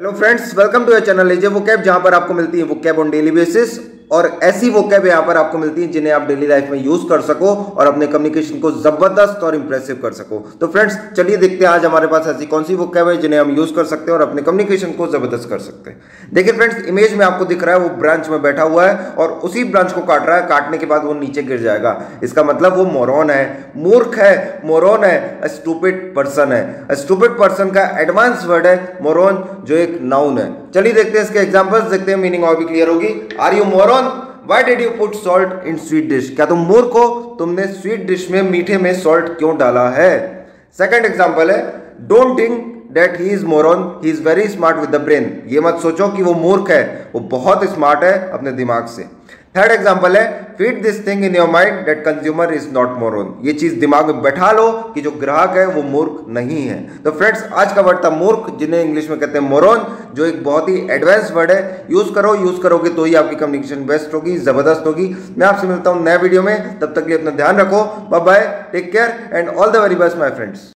Hello friends welcome to your channel लीजिए वो cab जहाँ पर आपको मिलती है वो कैब ऑन डेली बेसिस और ऐसी वो कैब यहाँ पर आपको मिलती है जिन्हें आप डेली लाइफ में यूज़ कर सको और अपने कम्युनिकेशन को ज़बरदस्त और इंप्रेसिव कर सको। तो फ्रेंड्स चलिए देखते हैं आज हमारे पास ऐसी कौन सी वो कैब है जिन्हें हम यूज़ कर सकते हैं और अपने कम्युनिकेशन को ज़बरदस्त कर सकते हैं। देखिए फ्रेंड्स इमेज में आपको दिख रहा है वो ब्रांच में बैठा हुआ है और उसी ब्रांच को काट रहा है, काटने के बाद वो नीचे गिर जाएगा। इसका मतलब वो मोरॉन है, मूर्ख है मोरॉन है स्टूपिड पर्सन है। स्टूपिड पर्सन का एडवांस वर्ड है मोरॉन जो एक नाउन है। चलिए देखते हैं इसके एग्जांपल्स देखते हैं मीनिंग और भी क्लियर होगी। Are you moron why did you put salt in sweet dish क्या तुम मूर्ख हो? तुमने स्वीट डिश में मीठे में सॉल्ट क्यों डाला है? सेकेंड एग्ज़ाम्पल है don't think that he is moron he is very smart with the brain ये मत सोचो कि वो मूर्ख है, वो बहुत स्मार्ट है अपने दिमाग से। थर्ड एग्ज़ाम्पल है feed this thing in your mind that consumer is not moron ये चीज़ दिमाग में बैठा लो कि जो ग्राहक है, वो मूर्ख नहीं है। तो फ्रेंड्स आज का वर्ड था मूर्ख, जिन्हें इंग्लिश में कहते हैं मोरन जो एक बहुत ही एडवांस वर्ड है। यूज़ करो यूज़ करोगे तो ही आपकी कम्युनिकेशन बेस्ट होगी, ज़बरदस्त होगी। मैं आपसे मिलता हूँ नए वीडियो में, तब तक लिए अपना ध्यान रखो। Bye bye take care and all the very best my friends